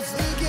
loves me.